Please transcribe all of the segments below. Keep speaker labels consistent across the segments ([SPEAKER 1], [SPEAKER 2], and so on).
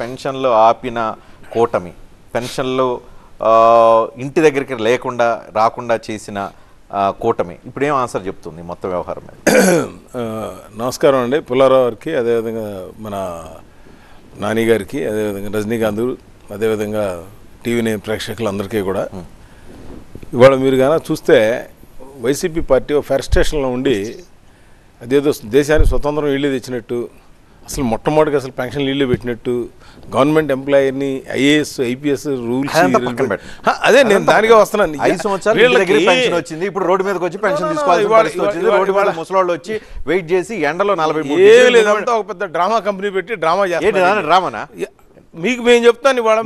[SPEAKER 1] పెన్షన్లు ఆపిన కూటమి పెన్షన్లు ఇంటి దగ్గరికి లేకుండా రాకుండా చేసిన కూటమి. ఇప్పుడు ఏం ఆన్సర్ చెప్తుంది మొత్తం వ్యవహారం
[SPEAKER 2] నమస్కారం అండి. పుల్లారావు గారికి అదేవిధంగా మన నాని గారికి అదేవిధంగా రజనీకాంత్ అదేవిధంగా టీవీ నేమ్ ప్రేక్షకులందరికీ కూడా. ఇవాళ మీరు కానీ చూస్తే వైసీపీ పార్టీ ఫైర్ స్టేషన్లో ఉండి అదేదో దేశానికి స్వతంత్రం ఇల్లు తెచ్చినట్టు అసలు మొట్టమొదటిగా అసలు పెన్షన్ ఇల్లు పెట్టినట్టు గవర్నమెంట్ ఎంప్లాయీని ఐఏఎస్ ఐపీఎస్ రూల్స్. అదే నేను దానిగా వస్తున్నాను
[SPEAKER 1] ఐదు సంవత్సరాలు పెన్షన్ వచ్చింది. ఇప్పుడు రోడ్డు మీదకి వచ్చి పెన్షన్
[SPEAKER 2] ఇవాళ-
[SPEAKER 1] రోడ్డు మీద ముసలాళ్ళు వచ్చి వెయిట్ చేసి ఎండలో నలభై మూడు
[SPEAKER 2] ఏమీ
[SPEAKER 1] డిగ్రీలు
[SPEAKER 2] లేదు అంతా ఒక పెద్ద డ్రామా కంపెనీ పెట్టి డ్రామా
[SPEAKER 1] నాన్న డ్రామానా?
[SPEAKER 2] మీకు మేము చెప్తాను ఇవాళ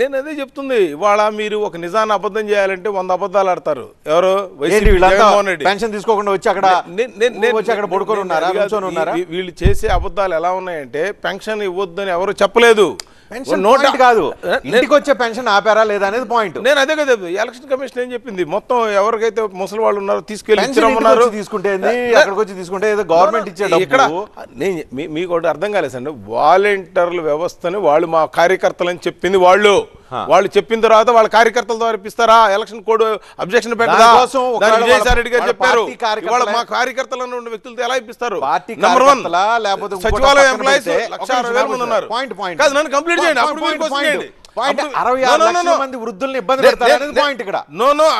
[SPEAKER 2] నేను అదే చెప్తుంది ఇవాళ మీరు ఒక నిజాన్ని అబద్ధం చేయాలంటే వంద అబద్ధాలు ఆడతారు. ఎవరు?
[SPEAKER 1] పెన్షన్ తీసుకోకుండా వచ్చి అక్కడ అక్కడ పడుకొని ఉన్నారా
[SPEAKER 2] వీళ్ళు చేసే అబద్ధాలు ఎలా ఉన్నాయంటే పెన్షన్ ఇవ్వద్దని ఎవరు చెప్పలేదు.
[SPEAKER 1] పెన్షన్
[SPEAKER 2] నూట
[SPEAKER 1] కాదు. ఇంటికి వచ్చే పెన్షన్ ఆపారా లేదా అనేది పాయింట్
[SPEAKER 2] నేను అదే కదా ఎలక్షన్ కమిషన్ ఏం చెప్పింది? మొత్తం ఎవరికైతే ముసలి వాళ్ళు ఉన్నారో
[SPEAKER 1] వచ్చి తీసుకుంటే అక్కడికి వచ్చి తీసుకుంటే ఏదో గవర్నమెంట్ ఇచ్చే
[SPEAKER 2] ఇక్కడ నేను మీకు అర్థం కాలేదండి. వాలంటీర్ల వ్యవస్థని వాళ్ళు మా కార్యకర్తలని చెప్పింది వాళ్ళు. వాళ్ళు చెప్పిన తర్వాత వాళ్ళ కార్యకర్తల ద్వారా ఇప్పిస్తారా? ఎలక్షన్ కోడ్ అబ్జెక్షన్ పెట్టదా విజయసాయి రెడ్డి గారు చెప్పారు. ఇవాళ మా కార్యకర్తలను ఉన్న వ్యక్తులతో ఎలా ఇప్పిస్తారు? నెంబర్ వన్
[SPEAKER 1] లేకపోతే
[SPEAKER 2] సచివాలయం ఎంప్లాయీస్
[SPEAKER 1] పెడితే
[SPEAKER 2] లక్ష
[SPEAKER 1] ఒక
[SPEAKER 2] అరవై వేల మంది ఉన్నారు
[SPEAKER 1] పాయింట్ పాయింట్
[SPEAKER 2] కాదు నన్ను కంప్లీట్ చేయండి. అప్పుడు మీరు
[SPEAKER 1] పాయింట్
[SPEAKER 2] క్వశ్చన్ చేయండి.
[SPEAKER 1] పాయింట్
[SPEAKER 2] అప్పుడు-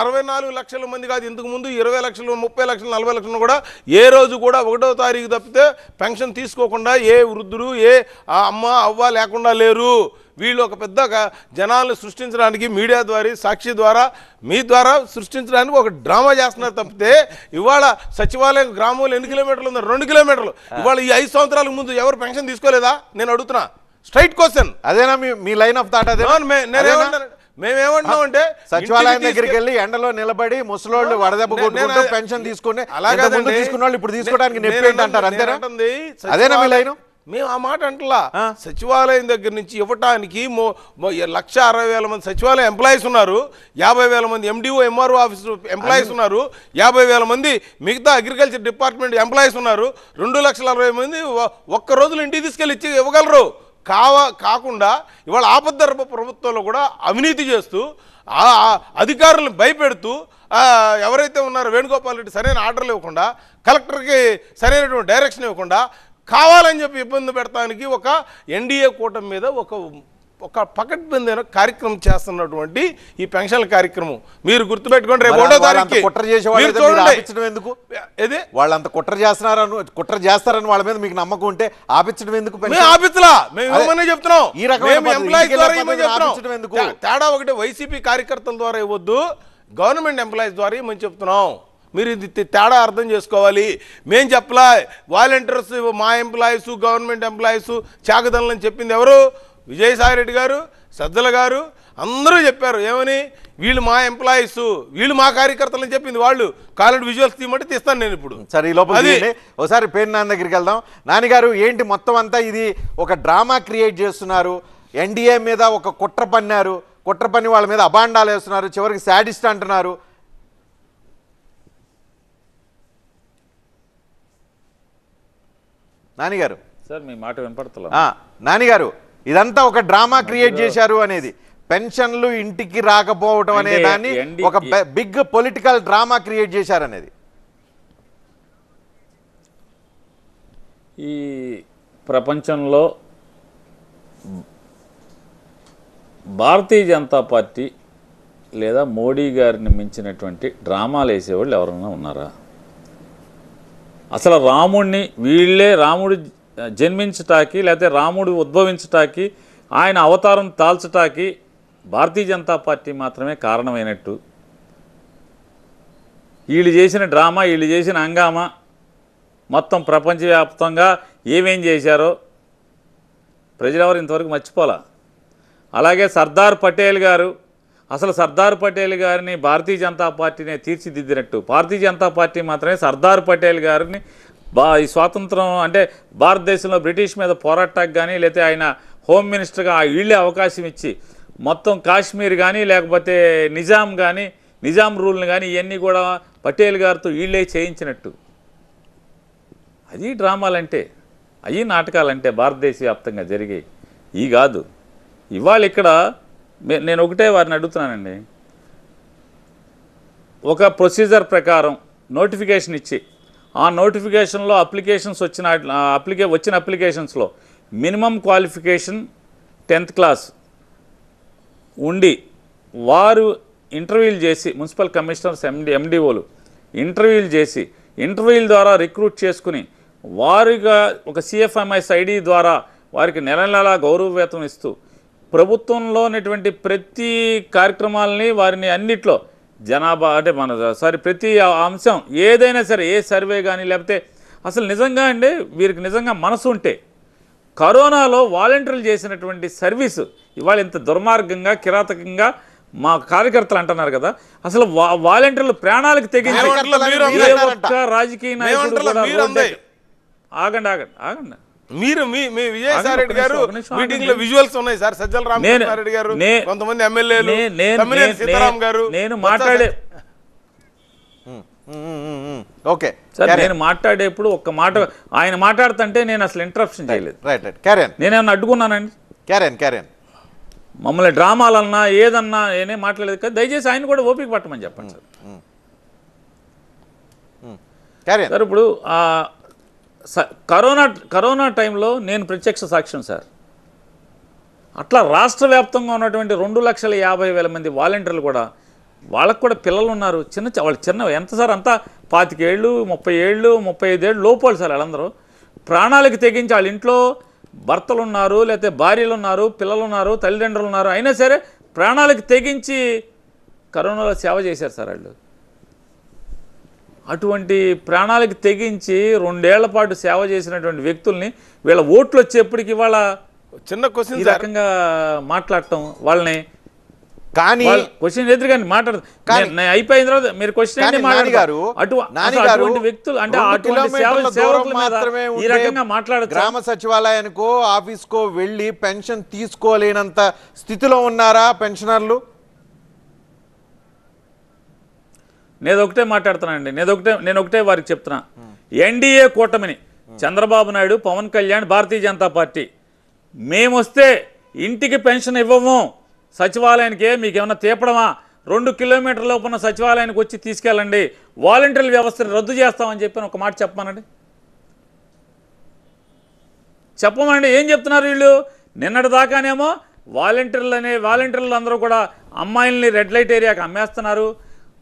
[SPEAKER 1] అరవై
[SPEAKER 2] నాలుగు లక్షల మంది కాదు. ఇంతకు ముందు ఇరవై లక్షలు ముప్పై లక్షలు నలభై లక్షలు కూడా ఏ రోజు కూడా ఒకటో తారీఖు తప్పితే పెన్షన్ తీసుకోకుండా ఏ వృద్ధుడు ఏ ఆ అమ్మ అవ్వ లేకుండా లేరు. వీళ్ళు ఒక పెద్ద జనాలను సృష్టించడానికి మీడియా ద్వారా సాక్షి ద్వారా మీ ద్వారా సృష్టించడానికి ఒక డ్రామా చేస్తున్నారు తప్పితే ఇవాళ సచివాలయం గ్రామంలో ఎన్ని కిలోమీటర్లు ఉంది రెండు కిలోమీటర్లు. ఇవాళ ఈ ఐదు సంవత్సరాల ముందు ఎవరు పెన్షన్ తీసుకోలేదా? నేను అడుగుతున్నా. స్ట్రైట్ క్వశ్చన్
[SPEAKER 1] అదేనా మీ లైన్ ఆఫ్ థాట్ అదే
[SPEAKER 2] మేమేమంటున్నామంటే
[SPEAKER 1] సచివాలయం దగ్గరికి వెళ్ళి ఎండలో నిలబడి ముసలోళ్ళు వడదెబ్బ కొట్టుకుంటూ పెన్షన్ తీసుకుని
[SPEAKER 2] అలాగే.
[SPEAKER 1] తీసుకున్న వాళ్ళు ఇప్పుడు తీసుకోవడానికి నొప్పి ఏంటి అంటారు
[SPEAKER 2] నేను
[SPEAKER 1] అంతేనా అదేనా మీ లైన్
[SPEAKER 2] మేము ఆ మాట అంటలా. సచివాలయం దగ్గర నుంచి ఇవ్వటానికి లక్ష అరవై వేల మంది సచివాలయం ఎంప్లాయీస్ ఉన్నారు. యాభై వేల మంది ఎండిఓ ఎంఆర్ఓ ఆఫీస్ ఎంప్లాయీస్ ఉన్నారు. యాభై వేల మంది మిగతా అగ్రికల్చర్ డిపార్ట్మెంట్ ఎంప్లాయీస్ ఉన్నారు. రెండు లక్షల అరవై మంది ఒక్క రోజులు ఇంటికి తీసుకెళ్ళి ఇచ్చి ఇవ్వగలరు. కావా కాకుండా ఇవాళ ఆపద్ధర్మ ప్రభుత్వంలో కూడా అవినీతి చేస్తూ అధికారులను భయపెడుతూ ఎవరైతే ఉన్నారో వేణుగోపాల్ రెడ్డి సరైన ఆర్డర్లు ఇవ్వకుండా కలెక్టర్కి సరైనటువంటి డైరెక్షన్ ఇవ్వకుండా కావాలని చెప్పి ఇబ్బంది పెడతానికి ఒక ఎన్డీఏ కూటమి మీద ఒక ఒక పకడ్బందైన కార్యక్రమం చేస్తున్నటువంటి ఈ పెన్షన్ కార్యక్రమం. మీరు గుర్తుపెట్టుకోండి రేపు ఒకటో తారీఖుకి
[SPEAKER 1] కుట్ర చేసేవాళ్ళు ఎందుకు?
[SPEAKER 2] ఏది?
[SPEAKER 1] వాళ్ళంత కుట్ర చేస్తున్నారని కుట్ర చేస్తారని వాళ్ళ మీద మీకు నమ్మకం ఉంటే ఆపించడం ఎందుకు?
[SPEAKER 2] ఆపించలా మేము చెప్తున్నాం.
[SPEAKER 1] ఈ రకమైన వెళ్ళే ఎందుకు?
[SPEAKER 2] తేడా ఒకటి వైసీపీ కార్యకర్తల ద్వారా ఇవ్వద్దు. గవర్నమెంట్ ఎంప్లాయీస్ ద్వారా ఇవ్వమని చెప్తున్నాం. మీరు ఇది తేడా అర్థం చేసుకోవాలి. మేం చెప్పలా వాలంటీర్స్ మా ఎంప్లాయీస్ గవర్నమెంట్ ఎంప్లాయీస్ చాకదనలని చెప్పింది ఎవరు? విజయసాయి రెడ్డి గారు సజ్జల గారు అందరూ చెప్పారు. ఏమని? వీళ్ళు మా ఎంప్లాయీస్ వీళ్ళు మా కార్యకర్తలని చెప్పింది వాళ్ళు. కాలెడ్ విజువల్స్ తీయమంటే తీస్తాను నేను ఇప్పుడు.
[SPEAKER 1] సరే ఈ లోపల. ఒకసారి పేరు నాన్న దగ్గరికి వెళ్దాం. నాన్నగారు ఏంటి మొత్తం అంతా ఇది ఒక డ్రామా క్రియేట్ చేస్తున్నారు? ఎన్డీఏ మీద ఒక కుట్ర పన్నారు. కుట్ర పని వాళ్ళ మీద అబాండాలు వేస్తున్నారు. చివరికి శాడిస్ట్ అంటున్నారు. నానిగారు.
[SPEAKER 3] సార్ మీ మాట వినపడతలా
[SPEAKER 1] ఆ, నానిగారు ఇదంతా ఒక డ్రామా క్రియేట్ చేశారు అనేది. పెన్షన్లు ఇంటికి రాకపోవటం అనే దాన్ని ఒక బిగ్ పొలిటికల్ డ్రామా క్రియేట్ చేశారనేది
[SPEAKER 3] ఈ ప్రపంచంలో భారతీయ జనతా పార్టీ లేదా మోడీ గారిని మించినటువంటి డ్రామాలు వేసేవాళ్ళు ఎవరన్నా ఉన్నారా? అసలు రాముడిని వీళ్ళే రాముడు జన్మించటాకి లేకపోతే రాముడు ఉద్భవించటానికి ఆయన అవతారం తాల్చటాకి భారతీయ జనతా పార్టీ మాత్రమే కారణమైనట్టు. వీళ్ళు చేసిన డ్రామా వీళ్ళు చేసిన హంగామా మొత్తం ప్రపంచవ్యాప్తంగా ఏమేం చేశారో ప్రజలెవరు ఇంతవరకు మర్చిపోలా. అలాగే సర్దార్ పటేల్ గారు అసలు సర్దార్ పటేల్ గారిని భారతీయ జనతా పార్టీనే తీర్చిదిద్దినట్టు. భారతీయ జనతా పార్టీ మాత్రమే సర్దార్ పటేల్ గారిని బా ఈ స్వాతంత్రం అంటే భారతదేశంలో బ్రిటిష్ మీద పోరాటానికి కానీ లేకపోతే ఆయన హోమ్ మినిస్టర్గా వీళ్ళే అవకాశం ఇచ్చి మొత్తం కాశ్మీర్ కానీ లేకపోతే నిజాం కానీ నిజాం రూల్ని కానీ ఇవన్నీ కూడా పటేల్ గారితో వీళ్ళే చేయించినట్టు. అది డ్రామాలంటే అవి నాటకాలంటే భారతదేశ వ్యాప్తంగా జరిగాయి. ఈ కాదు. ఇవాళ ఇక్కడ నేను ఒకటే వారిని అడుగుతున్నానండి. ఒక ప్రొసీజర్ ప్రకారం నోటిఫికేషన్ ఇచ్చి ఆ నోటిఫికేషన్లో అప్లికేషన్స్ వచ్చిన అప్లికే వచ్చిన అప్లికేషన్స్లో మినిమం క్వాలిఫికేషన్ టెన్త్ క్లాస్ ఉండి వారు ఇంటర్వ్యూలు చేసి మున్సిపల్ కమిషనర్స్ ఎండి ఎండిఓలు ఇంటర్వ్యూలు చేసి ఇంటర్వ్యూల ద్వారా రిక్రూట్ చేసుకుని వారిగా ఒక సిఎఫ్ఎంఐఎస్ ఐడి ద్వారా వారికి నెల నెలా గౌరవ వేతనం ఇస్తూ ప్రభుత్వంలోనేటువంటి ప్రతి కార్యక్రమాలని వారిని అన్నిట్లో జనాభా అంటే మన సారీ ప్రతి అంశం ఏదైనా సరే ఏ సర్వే కానీ లేకపోతే అసలు నిజంగా అండి వీరికి నిజంగా మనసు ఉంటే కరోనాలో వాలంటీర్లు చేసినటువంటి సర్వీసు ఇవాళ ఇంత దుర్మార్గంగా కిరాతకంగా మా కార్యకర్తలు అంటున్నారు కదా అసలు వాలంటీర్లు ప్రాణాలకు తెగించి రాజకీయ నాయకుడు. ఎక్క- ఆగండి ఆగండి ఆగండి
[SPEAKER 2] మీరు మీ మీ విజయసాయి రెడ్డి గారు
[SPEAKER 3] మీటింగ్లో.
[SPEAKER 2] విజువల్స్ ఉన్నాయి సార్. సజ్జల రామకృష్ణారెడ్డి గారు కొంతమంది ఎమ్మెల్యేలు
[SPEAKER 3] నేను-
[SPEAKER 2] సీతారాం గారు.
[SPEAKER 3] నేను మాట్లాడే
[SPEAKER 1] ఓకే
[SPEAKER 3] సార్ నేను మాట్లాడేప్పుడు ఒక్క మాట ఆయన మాట్లాడుతుంటే నేను అసలు ఇంటరప్షన్ చేయలేదు.
[SPEAKER 1] రైట్ రైట్
[SPEAKER 3] నేనేమన్నా అడ్డుకున్నానండి?
[SPEAKER 1] క్యారియన్ క్యారియన్
[SPEAKER 3] మమ్మల్ని డ్రామాలన్నా ఏదన్నా నేనే మాట్లాడలేదు. కదా దయచేసి ఆయన కూడా ఓపిక పట్టమని చెప్పండి సార్. సార్ ఇప్పుడు కరోనా కరోనా టైంలో నేను ప్రత్యక్ష సాక్ష్యం సార్. అట్లా రాష్ట్ర వ్యాప్తంగా ఉన్నటువంటి రెండు లక్షల యాభై వేల మంది వాలంటీర్లు కూడా వాళ్ళకు కూడా పిల్లలు ఉన్నారు. చిన్న చి- వాళ్ళు చిన్న ఎంత సార్? అంతా పాతికేళ్ళు ముప్పై ఏళ్ళు ముప్పై ఐదేళ్ళు లోపాలు సార్ వాళ్ళందరూ. ప్రాణాలకు తెగించి వాళ్ళ ఇంట్లో భర్తలు ఉన్నారు లేకపోతే భార్యలు ఉన్నారు పిల్లలు ఉన్నారు తల్లిదండ్రులు ఉన్నారు అయినా సరే ప్రాణాలకు తెగించి కరోనాలో సేవ చేశారు సార్ వాళ్ళు. అటువంటి ప్రాణాలకు తెగించి రెండేళ్ళ పాటు సేవ చేసినటువంటి వ్యక్తుల్ని వీళ్ళ ఓట్లు వచ్చేప్పటికి ఇవాళ
[SPEAKER 2] చిన్న క్వశ్చన్
[SPEAKER 3] రకంగా మాట్లాడటం వాళ్ళని
[SPEAKER 1] కానీ
[SPEAKER 3] క్వశ్చన్ మాట్లాడదు.
[SPEAKER 1] కానీ-
[SPEAKER 3] నేను అయిపోయిన తర్వాత మీరు క్వశ్చన్?
[SPEAKER 1] గారు
[SPEAKER 3] అటువంటి వ్యక్తులు అంటే
[SPEAKER 1] మాత్రమే
[SPEAKER 3] ఈ
[SPEAKER 1] ఉండే
[SPEAKER 3] రకంగా మాట్లాడచ్చు
[SPEAKER 1] గ్రామ సచివాలయానికో ఆఫీస్కో వెళ్ళి పెన్షన్ తీసుకోలేనంత స్థితిలో ఉన్నారా పెన్షనర్లు?
[SPEAKER 3] నేను ఒకటే మాట్లాడుతున్నానండి. నేను ఒకటే నేను ఒకటే వారికి చెప్తున్నా. ఎన్డీఏ కూటమిని చంద్రబాబు నాయుడు పవన్ కళ్యాణ్ భారతీయ జనతా పార్టీ మేమొస్తే ఇంటికి పెన్షన్ ఇవ్వము. సచివాలయానికి మీకు ఏమైనా తీపడమా? రెండు కిలోమీటర్ల లోపున్న సచివాలయానికి వచ్చి తీసుకెళ్ళండి. వాలంటీర్ల వ్యవస్థను రద్దు చేస్తామని చెప్పి ఒక మాట చెప్పమానండి. చెప్పమండి ఏం చెప్తున్నారు వీళ్ళు? నిన్నటి దాకానేమో వాలంటీర్లు అనే వాలంటీర్లు అందరూ కూడా అమ్మాయిల్ని రెడ్ లైట్ ఏరియాకి అమ్మేస్తున్నారు.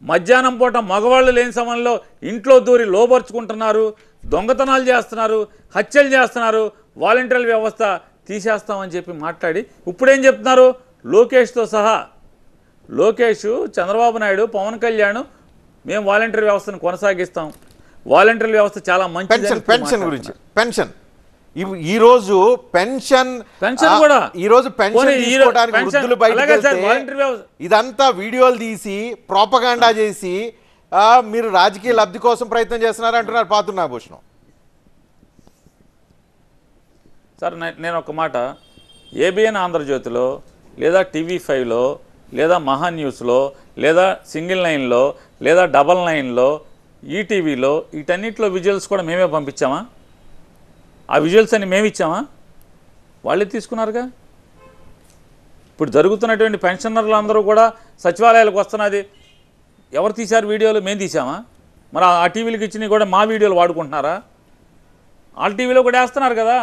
[SPEAKER 3] మధ్యాహ్నం పూట మగవాళ్ళు లేని సమయంలో ఇంట్లో దూరి లోపరుచుకుంటున్నారు దొంగతనాలు చేస్తున్నారు హత్యలు చేస్తున్నారు వాలంటీర్ల వ్యవస్థ తీసేస్తామని చెప్పి మాట్లాడి ఇప్పుడేం చెప్తున్నారు? లోకేష్తో సహా. లోకేష్ చంద్రబాబు నాయుడు పవన్ కళ్యాణ్ మేము వాలంటీర్ వ్యవస్థను కొనసాగిస్తాం. వాలంటీర్ వ్యవస్థ చాలా మంచిది
[SPEAKER 1] పెన్షన్ పెన్షన్ గురించి పెన్షన్. ఇవ్- ఈ రోజు పెన్షన్
[SPEAKER 3] పెన్షన్ కూడా.
[SPEAKER 1] ఈ రోజు పెన్షన్ తీసుకోవడానికి వృద్ధులు ఇదంతా వీడియోలు తీసి ప్రోపగాండా చేసి మీరు రాజకీయ లబ్ధి కోసం ప్రయత్నం చేస్తున్నారు అంటున్నారు పాతు నాగభూషణం
[SPEAKER 3] సార్ నేను ఒక మాట. ఏబిఎన్ ఆంధ్రజ్యోతిలో లేదా టీవీ ఫైవ్లో లేదా మహా న్యూస్లో లేదా సింగిల్ నైన్లో లేదా డబల్ నైన్లో ఈటీవీలో వీటన్నిటిలో విజువల్స్ కూడా మేమే పంపించామా? ఆ విజువల్స్ అన్ని మేము ఇచ్చామా వాళ్ళే తీసుకున్నారుగా? ఇప్పుడు జరుగుతున్నటువంటి పెన్షనర్లు అందరూ కూడా సచివాలయాలకు వస్తున్నది. ఎవరు తీశారు వీడియోలు? మేము తీసామా మరి ఆ టీవీలకు ఇచ్చినవి కూడా మా వీడియోలు వాడుకుంటున్నారా? వాళ్ళ టీవీలో కూడా వేస్తున్నారు కదా?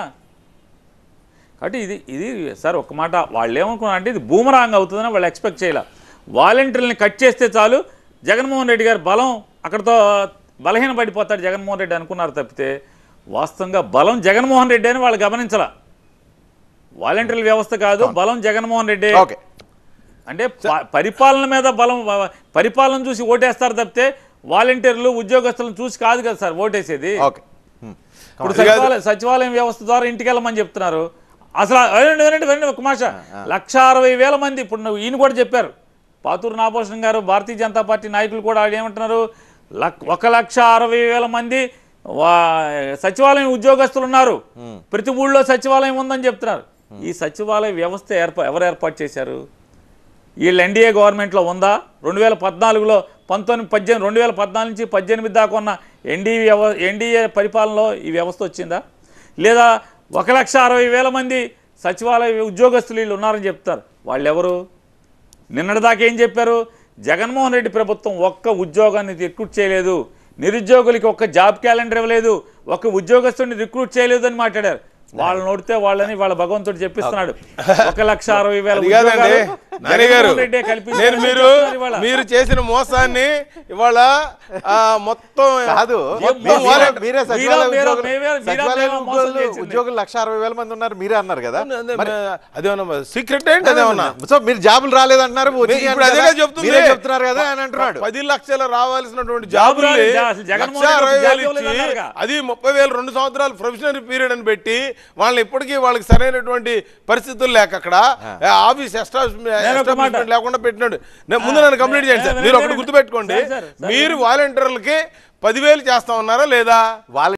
[SPEAKER 3] కాబట్టి ఇది ఇది సార్ ఒక మాట వాళ్ళు ఏమనుకున్నారు అంటే ఇది బూమరాంగ్ అవుతుందని వాళ్ళు ఎక్స్పెక్ట్ చేయాల. వాలంటీర్లని కట్ చేస్తే చాలు జగన్మోహన్ రెడ్డి గారు బలం అక్కడితో బలహీన పడిపోతాడు జగన్మోహన్ రెడ్డి అనుకున్నారు తప్పితే. వాస్తవంగా బలం జగన్మోహన్ రెడ్డి అని వాళ్ళు గమనించాల. వాలంటీర్ల వ్యవస్థ కాదు బలం జగన్మోహన్ రెడ్డి. అంటే పరిపాలన మీద బలం పరిపాలన చూసి ఓటేస్తారు తప్పితే వాలంటీర్లు ఉద్యోగస్తులను చూసి కాదు కదా సార్ ఓటేసేది. ఇప్పుడు సచివాలయం సచివాలయం వ్యవస్థ ద్వారా ఇంటికి వెళ్ళమని చెప్తున్నారు. అసలు వినండి, ఒక లక్ష అరవై వేల మంది ఇప్పుడు ఈయన కూడా చెప్పారు. పాతూరు నాగభూషణం గారు భారతీయ జనతా పార్టీ నాయకులు కూడా ఏమంటున్నారు? ఒక లక్ష అరవై వేల మంది సచివాలయం ఉద్యోగస్తులు ఉన్నారు. ప్రతి ఊళ్ళో సచివాలయం ఉందని చెప్తున్నారు. ఈ సచివాలయ వ్యవస్థ ఏర్పా ఎవరు ఏర్పాటు చేశారు? వీళ్ళు ఎన్డీఏ గవర్నమెంట్లో ఉందా? రెండు వేల పద్నాలుగులో పంతొమ్మిది పద్దెనిమిది రెండు వేల పద్నాలుగు నుంచి పద్దెనిమిది దాకా ఉన్న ఎన్డీఏ వ్యవ ఎన్డీఏ పరిపాలనలో ఈ వ్యవస్థ వచ్చిందా? లేదా ఒక లక్ష అరవై వేల మంది సచివాలయ ఉద్యోగస్తులు వీళ్ళు ఉన్నారని చెప్తారు వాళ్ళు ఎవరు నిన్నటిదాకా ఏం చెప్పారు? జగన్మోహన్ రెడ్డి ప్రభుత్వం ఒక్క ఉద్యోగాన్ని రిక్రూట్ చేయలేదు. నిరుద్యోగులకి ఒక్క జాబ్ క్యాలెండర్ ఇవ్వలేదు ఒక్క ఉద్యోగస్తుడిని రిక్రూట్ చేయలేదు అని మాట్లాడారు. వాళ్ళు నోడితే వాళ్ళని వాళ్ళ భగవంతుడు చెప్పిస్తున్నాడు. ఒక లక్ష అరవై వేల
[SPEAKER 2] నాని గారు నేను మీరు. మీరు చేసిన మోసాన్ని ఇవాళ మొత్తం
[SPEAKER 1] కాదు? మీరే- ఉద్యోగులు- లక్ష అరవై వేల మంది ఉన్నారు మీరే అన్నారు కదా. మరి-
[SPEAKER 2] అదేమన్నా సీక్రెట్ ఏంటి అదేమన్నా?
[SPEAKER 1] సో మీరు జాబులు రాలేదంటున్నారు
[SPEAKER 2] అదే చెప్తుంది.
[SPEAKER 1] చెప్తున్నారు కదా అని అంటున్నాడు.
[SPEAKER 2] పది లక్షల రావాల్సినటువంటి
[SPEAKER 3] జాబ్
[SPEAKER 2] జాబులు. అది ముప్పై వేలు రెండు సంవత్సరాలు ప్రొఫెషనల్ పీరియడ్ అని పెట్టి వాళ్ళని ఇప్పటికీ వాళ్ళకి సరైనటువంటి పరిస్థితులు లేక అక్కడ ఆఫీస్ ఎస్టాబ్లిష్మెంట్ లేకుండా పెట్టినాడు. నేను ముందు నన్ను కంప్లీట్ చేయండి సార్. మీరు ఒకటి గుర్తుపెట్టుకోండి. మీరు వాలంటీర్లకి పదివేలు చేస్తా ఉన్నారా లేదా?
[SPEAKER 1] వాళ్ళ